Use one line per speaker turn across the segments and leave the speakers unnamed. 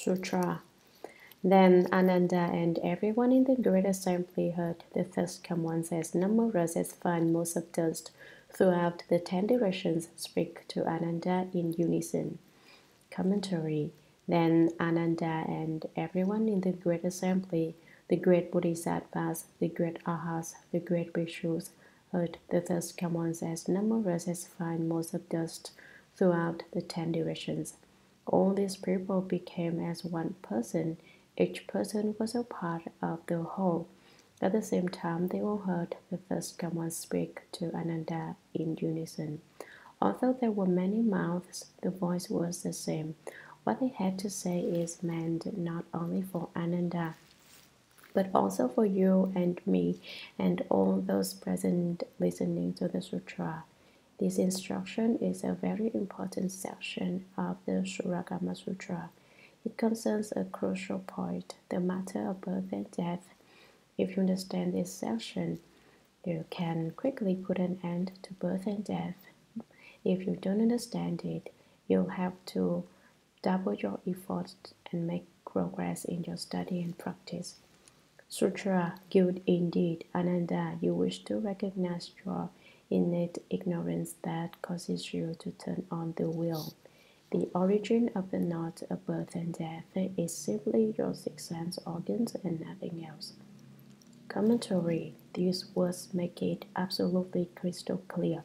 Sutra. Then Ananda and everyone in the great assembly heard the Thus Come Ones as numerous as fine motes of dust throughout the ten directions speak to Ananda in unison. Commentary Then Ananda and everyone in the great assembly, the great Bodhisattvas, the great Arhats, the great Bhikshus, heard the Thus Come Ones as numerous as fine motes of dust throughout the ten directions. All these people became as one person each person was a part of the whole. At the same time, they all heard the first Kaman speak to Ananda in unison. Although there were many mouths, the voice was the same. What they had to say is meant not only for Ananda, but also for you and me and all those present listening to the sutra. This instruction is a very important section of the Shurangama Sutra. It concerns a crucial point, the matter of birth and death. If you understand this section, you can quickly put an end to birth and death. If you don't understand it, you'll have to double your efforts and make progress in your study and practice. Sutra, good indeed, Ananda, you wish to recognize your innate ignorance that causes you to turn on the wheel. The origin of the knot of birth and death is simply your six sense organs and nothing else. Commentary These words make it absolutely crystal clear.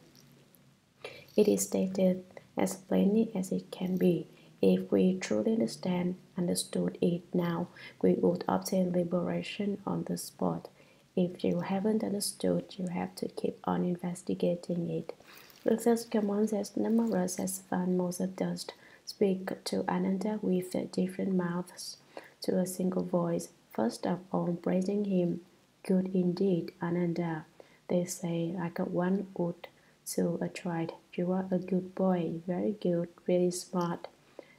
It is stated as plainly as it can be. If we truly understand, understood it now, we would obtain liberation on the spot. If you haven't understood, you have to keep on investigating it. The third commands as numerous as motes of dust speak to Ananda with different mouths to a single voice. First of all, praising him. Good indeed, Ananda. They say like one would to a child. You are a good boy, very good, really smart.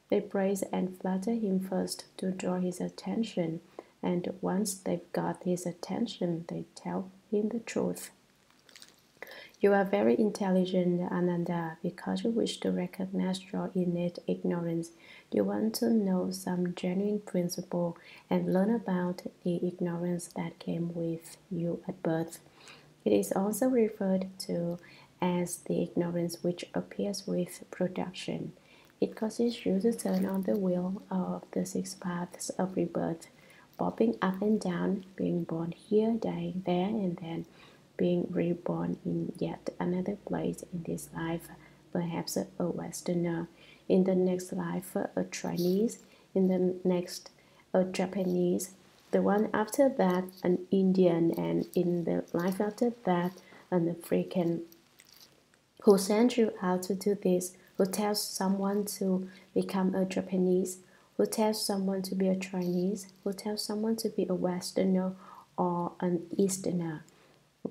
They praise and flatter him first to draw his attention, and once they've got his attention, they tell him the truth. You are very intelligent, Ananda, because you wish to recognize your innate ignorance. You want to know some genuine principle and learn about the ignorance that came with you at birth. It is also referred to as the ignorance which appears with production. It causes you to turn on the wheel of the six paths of rebirth, bobbing up and down, being born here, dying there, and then being reborn in yet another place in this life, perhaps a Westerner, in the next life a Chinese, in the next a Japanese, the one after that an Indian, and in the life after that an African. Who sent you out to do this? Who tells someone to become a Japanese? Who tells someone to be a Chinese? Who tells someone to be a Westerner or an Easterner?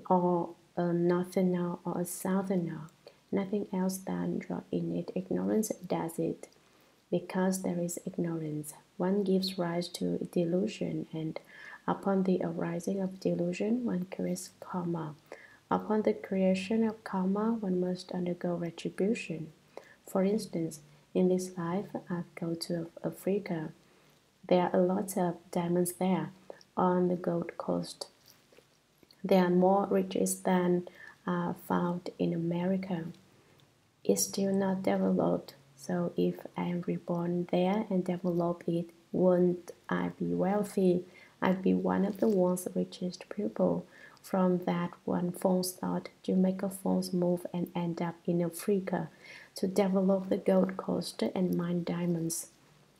or a northerner or a southerner. Nothing else than your innate ignorance does it. Because there is ignorance, one gives rise to delusion, and upon the arising of delusion, one creates karma. Upon the creation of karma, one must undergo retribution. For instance, in this life, I go to Africa. There are a lot of diamonds there on the Gold Coast. There are more riches than are found in America. It's still not developed, so if I am reborn there and develop it, won't I be wealthy? I'd be one of the world's richest people. From that one false thought, you make a false move and end up in Africa to develop the Gold Coast and mine diamonds.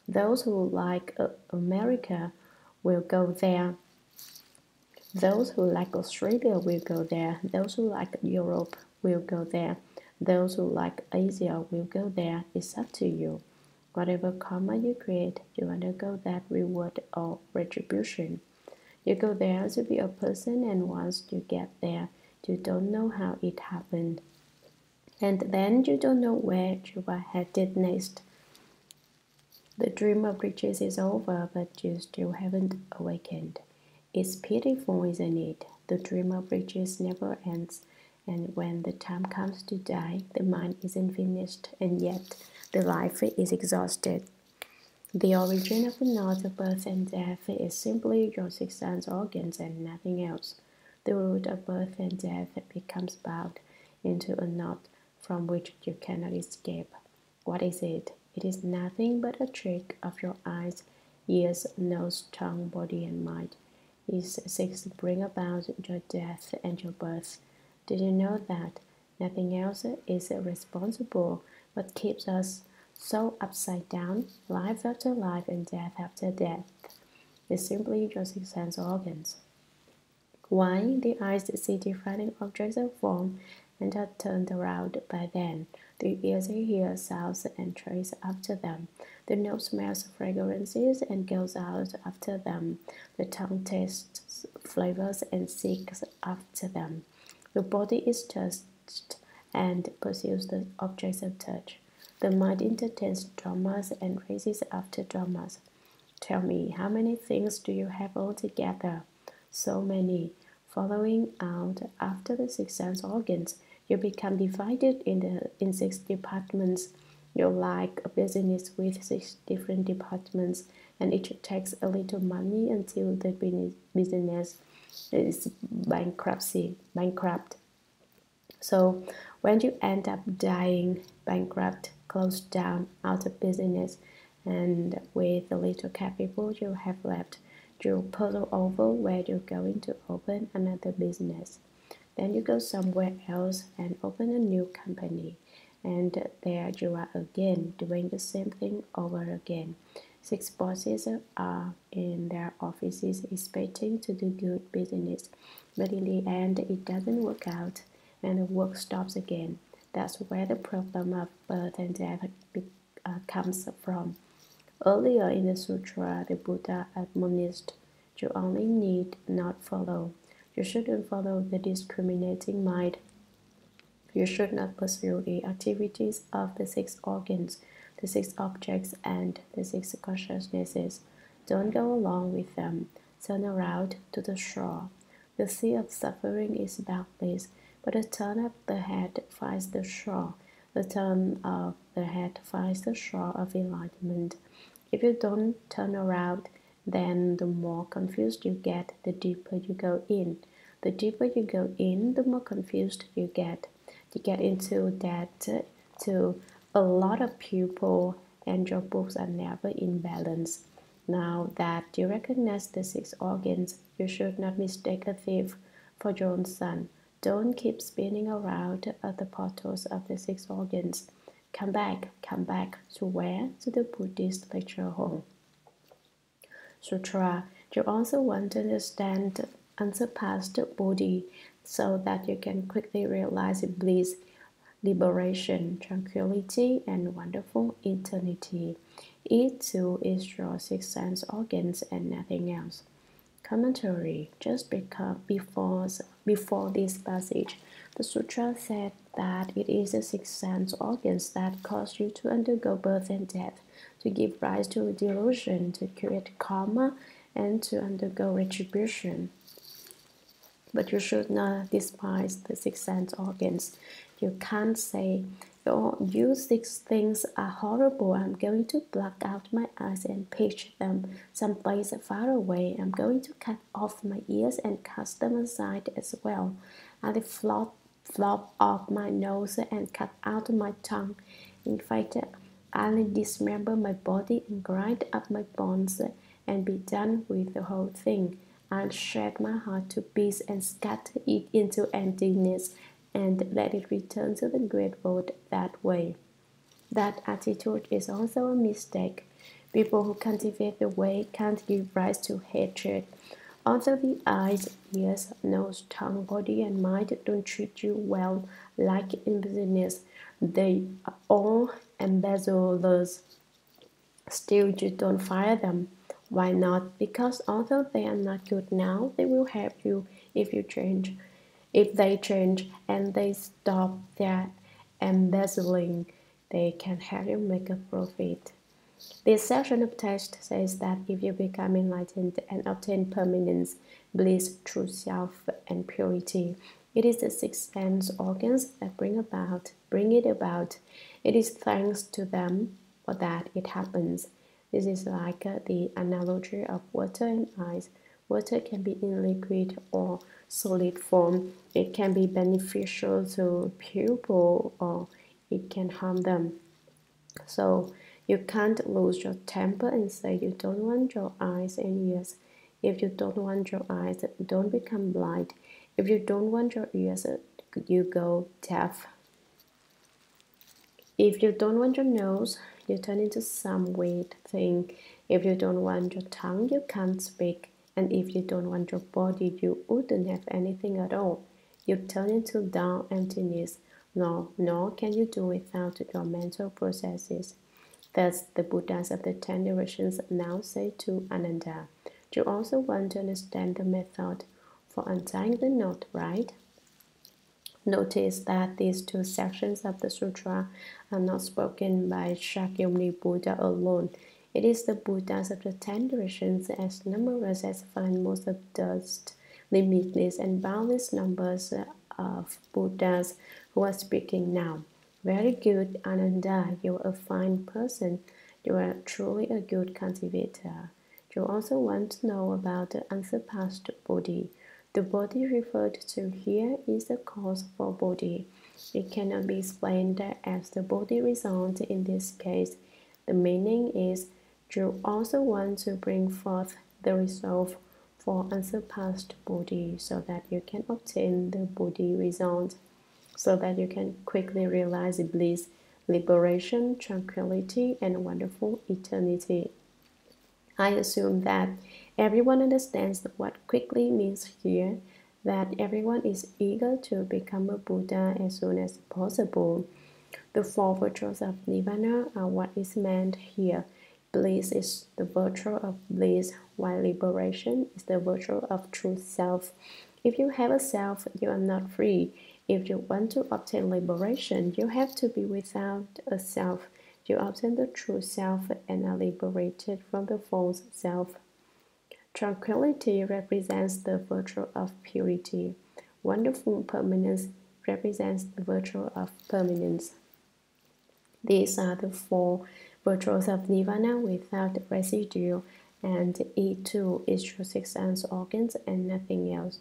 Those who like uh, America will go there those who like Australia will go there. Those who like Europe will go there. Those who like Asia will go there. It's up to you. Whatever karma you create, you undergo that reward or retribution. You go there to be a person, and once you get there, you don't know how it happened. And then you don't know where you are headed next. The dream of riches is over, but you still haven't awakened. It's pitiful, isn't it? The dream of riches never ends, and when the time comes to die, the mind isn't finished, and yet the life is exhausted. The origin of the knot of birth and death is simply your six sense organs and nothing else. The root of birth and death becomes bound into a knot from which you cannot escape. What is it? It is nothing but a trick of your eyes, ears, nose, tongue, body, and mind. These six bring about your death and your birth. Did you know that? Nothing else is responsible but keeps us so upside down, life after life and death after death. It's simply your six sense organs. Why the eyes see defining objects and form and are turned around by them. The ears hear sounds and trace after them. The nose smells fragrances and goes out after them. The tongue tastes flavors and seeks after them. The body is touched and pursues the objects of touch. The mind entertains dharmas and races after dharmas. Tell me, how many things do you have altogether? So many. Following out after the six sense organs, you become divided in the in six departments. You're like a business with six different departments, and each takes a little money until the business is bankruptcy bankrupt. So when you end up dying bankrupt, closed down, out of business, and with the little capital you have left, you puzzle over where you're going to open another business. Then you go somewhere else and open a new company, and there you are again doing the same thing over again. Six bosses are in their offices expecting to do good business, but in the end, it doesn't work out and the work stops again. That's where the problem of birth and death uh, comes from. Earlier in the sutra, the Buddha admonished you only need not follow. You shouldn't follow the discriminating mind. You should not pursue the activities of the six organs, the six objects, and the six consciousnesses. Don't go along with them. Turn around to the shore. The sea of suffering is boundless, but a turn of the head finds the shore. The turn of the head finds the shore of enlightenment. If you don't turn around, then the more confused you get, the deeper you go in. The deeper you go in, the more confused you get. You get into that to a lot of people, and your books are never in balance. Now that you recognize the six organs, you should not mistake a thief for your own son. Don't keep spinning around at the portals of the six organs. Come back, come back to where? To the Buddhist lecture hall. Sutra. You also want to understand unsurpassed Bodhi so that you can quickly realize bliss, liberation, tranquility, and wonderful eternity. It too is your six sense organs and nothing else. Commentary Just before, before this passage, the sutra said that it is the six sense organs that cause you to undergo birth and death, to give rise to delusion, to create karma, and to undergo retribution. But you should not despise the six sense organs. You can't say, Oh, you six things are horrible. I'm going to pluck out my eyes and pitch them someplace far away. I'm going to cut off my ears and cast them aside as well. I'll flop flop off my nose and cut out my tongue. In fact, I'll dismember my body and grind up my bones and be done with the whole thing. I'll shred my heart to pieces and scatter it into emptiness and let it return to the great void that way. That attitude is also a mistake. People who cultivate the way can't give rise to hatred Although the eyes, ears, nose, tongue, body, and mind don't treat you well, like in business, they are all embezzlers. Still, you don't fire them. Why not? Because although they are not good now, they will help you if you change. If they change and they stop their embezzling, they can help you make a profit. This section of text says that if you become enlightened and obtain permanence, bliss, true self, and purity, it is the six sense organs that bring about, bring it about. It is thanks to them for that it happens. This is like the analogy of water and ice. Water can be in liquid or solid form. It can be beneficial to people or it can harm them. So you can't lose your temper and say you don't want your eyes and ears. If you don't want your eyes, don't become blind. If you don't want your ears, you go deaf. If you don't want your nose, you turn into some weird thing. If you don't want your tongue, you can't speak. And if you don't want your body, you wouldn't have anything at all. You turn into dull emptiness. No, nor can you do without your mental processes. Thus, the Buddhas of the ten directions now say to Ananda, you also want to understand the method for untying the knot, right? Notice that these two sections of the sutra are not spoken by Shakyamuni Buddha alone. It is the Buddhas of the ten directions, as numerous as most of dust, limitless and boundless numbers of Buddhas who are speaking now. Very good, Ananda. You are a fine person. You are truly a good cultivator. You also want to know about the unsurpassed Bodhi. The Bodhi referred to here is the cause for Bodhi. It cannot be explained as the Bodhi result in this case. The meaning is you also want to bring forth the resolve for unsurpassed Bodhi so that you can obtain the Bodhi result, so that you can quickly realize bliss, liberation, tranquility, and wonderful eternity. I assume that everyone understands what quickly means here, that everyone is eager to become a Buddha as soon as possible. The four virtues of Nirvana are what is meant here. Bliss is the virtue of bliss, while liberation is the virtue of true self. If you have a self, you are not free. If you want to obtain liberation, you have to be without a self. You obtain the true self and are liberated from the false self. Tranquility represents the virtue of purity. Wonderful permanence represents the virtue of permanence. These are the four virtues of nirvana without residue, and it too is through six sense organs and nothing else.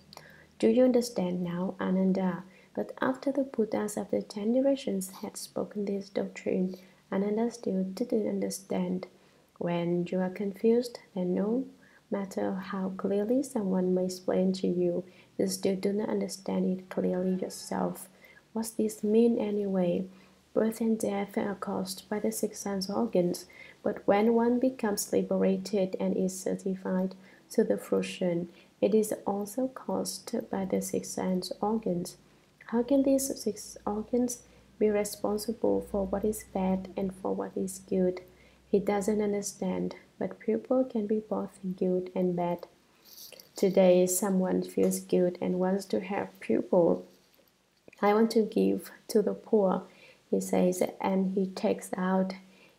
Do you understand now, Ananda? But after the Buddhas of the ten directions had spoken this doctrine, Ananda still didn't understand. When you are confused, then no matter how clearly someone may explain to you, you still do not understand it clearly yourself. What's this mean anyway? Birth and death are caused by the six sense organs, but when one becomes liberated and is certified to the fruition, it is also caused by the six sense organs. How can these six organs be responsible for what is bad and for what is good. He doesn't understand, but people can be both good and bad. Today, someone feels good and wants to help people. I want to give to the poor, he says, and he takes out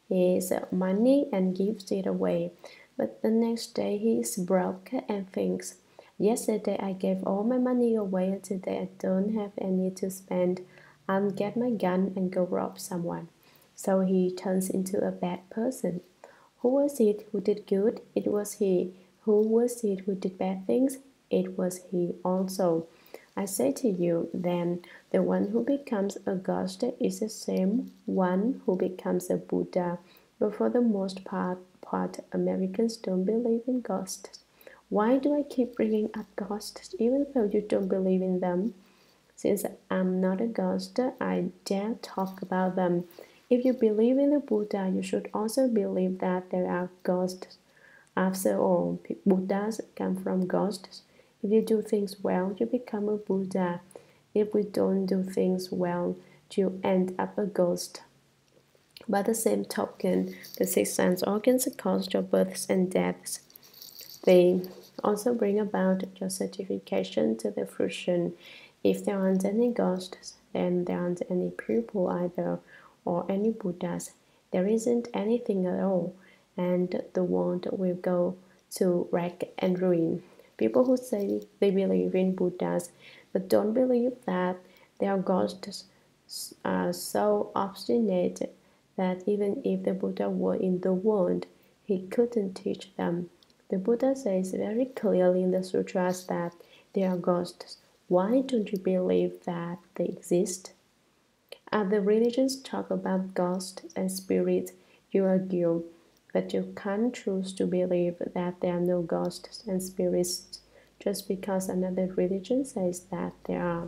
his money and gives it away. But the next day he is broke and thinks, Yesterday I gave all my money away, today I don't have any to spend. I'll get my gun and go rob someone. So he turns into a bad person. Who was it who did good? It was he. Who was it who did bad things? It was he also. I say to you, then, the one who becomes a ghost is the same one who becomes a Buddha. But for the most part, part Americans don't believe in ghosts. Why do I keep bringing up ghosts even though you don't believe in them? Since I'm not a ghost, I dare talk about them. If you believe in the Buddha, you should also believe that there are ghosts. After all, Buddhas come from ghosts. If you do things well, you become a Buddha. If we don't do things well, you end up a ghost. By the same token, the six sense organs cause your births and deaths. They also bring about your certification to the fruition. If there aren't any ghosts, then there aren't any people either, or any Buddhas. There isn't anything at all, and the world will go to wreck and ruin. People who say they believe in Buddhas but don't believe that their ghosts are uh, so obstinate that even if the Buddha were in the world, he couldn't teach them. The Buddha says very clearly in the sutras that they are ghosts. Why don't you believe that they exist? Other religions talk about ghosts and spirits. You argue, but you can't choose to believe that there are no ghosts and spirits just because another religion says that there are.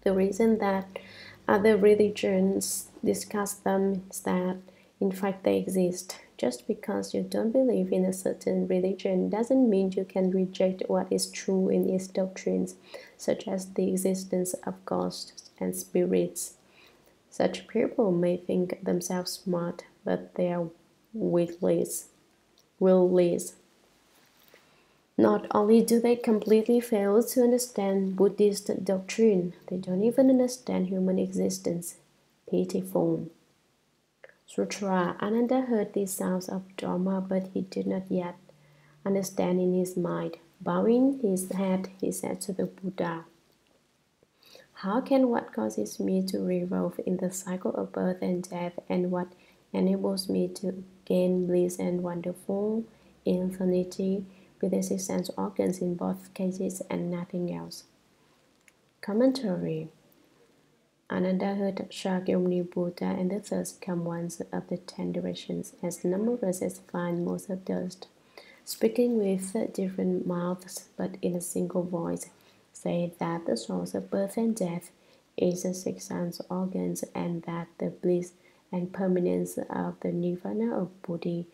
The reason that other religions discuss them is that, in fact, they exist. Just because you don't believe in a certain religion doesn't mean you can reject what is true in its doctrines, such as the existence of ghosts and spirits. Such people may think themselves smart, but they are witless. Willless. Not only do they completely fail to understand Buddhist doctrine, they don't even understand human existence. Pitiful. Sutra Ananda heard these sounds of Dharma, but he did not yet understand in his mind. Bowing his head, he said to the Buddha, How can what causes me to revolve in the cycle of birth and death, and what enables me to gain bliss and wonderful infinity with the six sense organs in both cases and nothing else. Commentary Ananda heard Shakyamuni Buddha and the Thus Come Ones of the ten directions as numerous as fine motes of dust, speaking with different mouths but in a single voice, say that the source of birth and death is the six sense organs and that the bliss and permanence of the nirvana of Buddha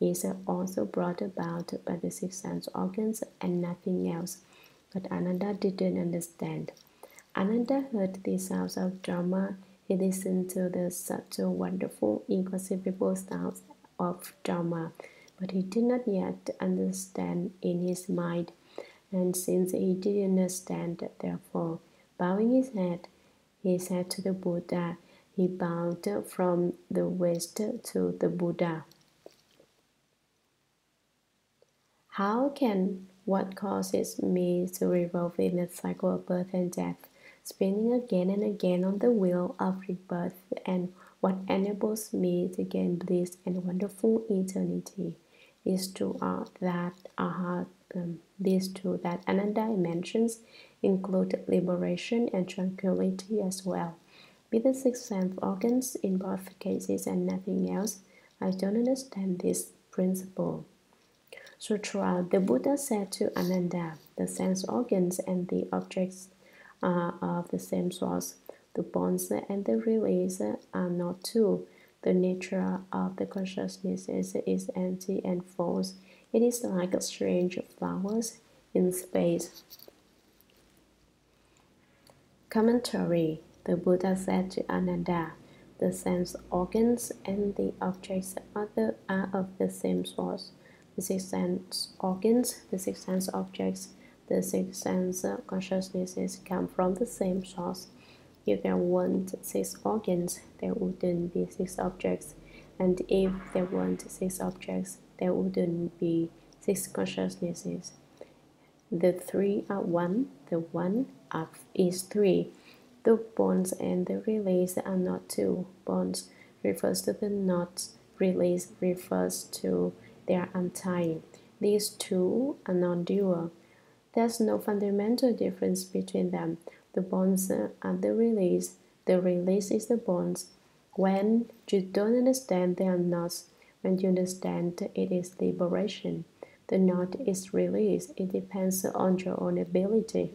is also brought about by the six sense organs and nothing else. But Ananda didn't understand. Ananda heard the sounds of Dharma. He listened to the subtle, wonderful, inconceivable sounds of Dharma, but he did not yet understand in his mind. And since he didn't understand, therefore, bowing his head, he said to the Buddha, he bowed from the west to the Buddha. How can what causes me to revolve in the cycle of birth and death, spinning again and again on the wheel of rebirth, and what enables me to gain bliss and wonderful eternity? Two are that are um, these two that Ananda mentions include liberation and tranquility as well. With the six sense organs in both cases and nothing else, I don't understand this principle. Sutra, the Buddha said to Ananda, the sense organs and the objects are of the same source. The bonds and the release are not two. The nature of the consciousness is, is empty and false. It is like a strange flowers in space. Commentary The Buddha said to Ananda, the sense organs and the objects the, are of the same source the six sense organs, the six sense objects, the six sense consciousnesses come from the same source. If there weren't six organs, there wouldn't be six objects, and if there weren't six objects, there wouldn't be six consciousnesses. The three are one, the one is three. The bonds and the release are not two. Bonds refers to the knots, release refers to their untied. These two are non-dual. There's no fundamental difference between them. The bonds are the release. The release is the bonds. When you don't understand they are knots, when you understand it is liberation. The knot is release. It depends on your own ability.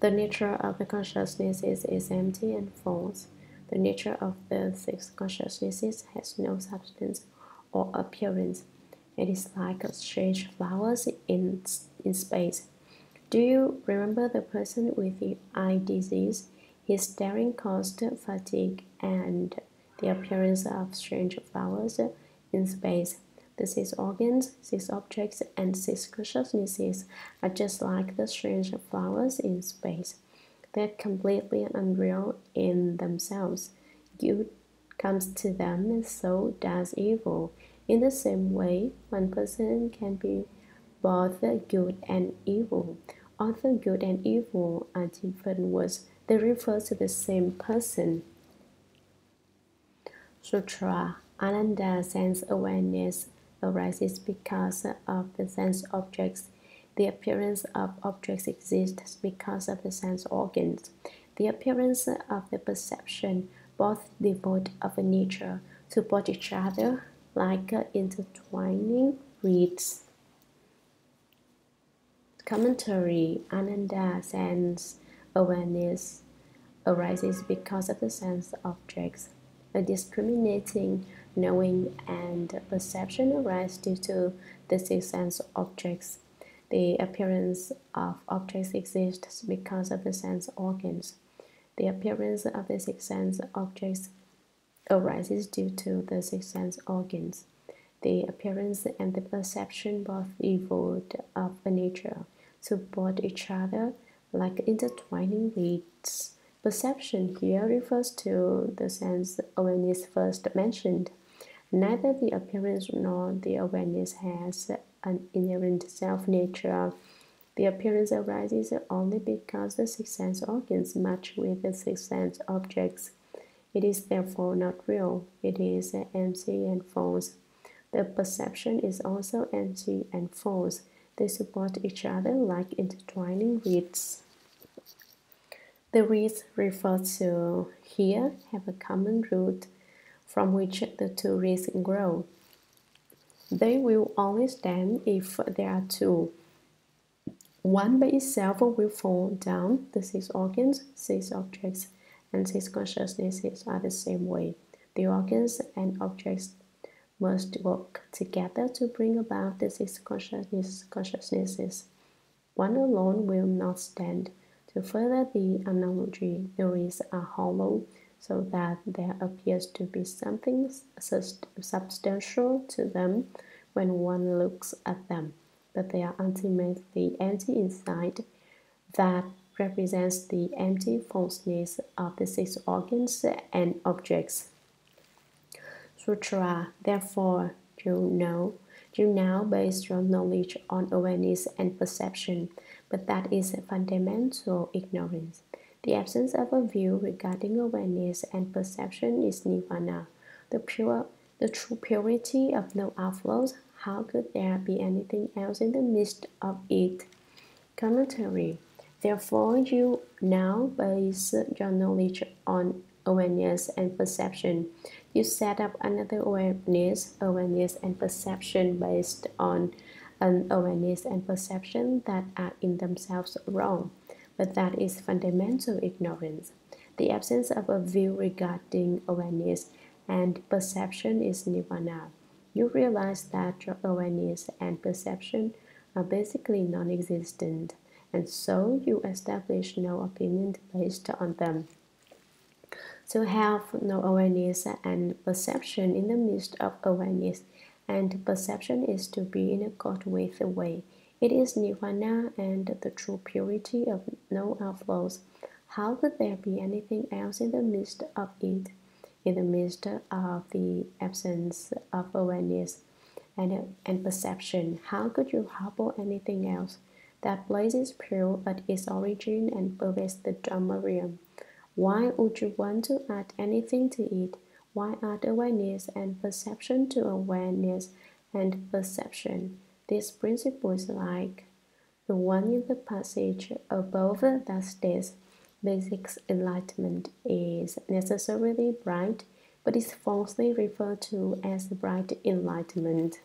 The nature of the consciousness is, empty and false. The nature of the six consciousnesses has no substance or appearance. It is like strange flowers in, in space. Do you remember the person with the eye disease? His staring caused fatigue and the appearance of strange flowers in space. The six organs, six objects, and six consciousnesses are just like the strange flowers in space. They're completely unreal in themselves. Good comes to them, and so does evil. In the same way, one person can be both good and evil. Although good and evil are different words, they refer to the same person. Sutra Ananda sense awareness arises because of the sense objects. The appearance of objects exists because of the sense organs. The appearance of the perception, both devoid of a nature, support each other like intertwining reeds. Commentary Ananda sense awareness arises because of the sense objects. A discriminating knowing and perception arise due to the six sense objects. The appearance of objects exists because of the sense organs. The appearance of the six sense objects arises due to the six sense organs. The appearance and the perception both evolved of nature support each other like intertwining reeds. Perception here refers to the sense awareness first mentioned. Neither the appearance nor the awareness has an inherent self nature. The appearance arises only because the six sense organs match with the six sense objects. It is therefore not real, it is empty and false. The perception is also empty and false. They support each other like intertwining reeds. The reeds referred to here have a common root from which the two reeds grow. They will only stand if there are two. One by itself will fall down. The six organs, six objects, and six consciousnesses are the same way. The organs and objects must work together to bring about the six consciousness, consciousnesses. One alone will not stand. To further the analogy, the reeds are hollow so that there appears to be something substantial to them when one looks at them, but they are ultimately empty inside. That represents the empty falseness of the six organs and objects. Sutra, therefore, you know, you now base your knowledge on awareness and perception, but that is fundamental ignorance. The absence of a view regarding awareness and perception is nirvana, the pure, the true purity of no outflows. How could there be anything else in the midst of it? Commentary. Therefore, you now base your knowledge on awareness and perception. You set up another awareness, awareness and perception based on an awareness and perception that are in themselves wrong but that is fundamental ignorance. The absence of a view regarding awareness and perception is nirvana. You realize that your awareness and perception are basically non existent, and so you establish no opinion based on them. To have no awareness and perception in the midst of awareness and perception is to be in accord with the way it is nirvana and the true purity of no outflows. How could there be anything else in the midst of it, in the midst of the absence of awareness and, and perception? How could you harbor anything else? That place is pure at its origin and pervades the Dharma Why would you want to add anything to it? Why add awareness and perception to awareness and perception? This principle is like the one in the passage above that states basic enlightenment is necessarily bright, but is falsely referred to as bright enlightenment.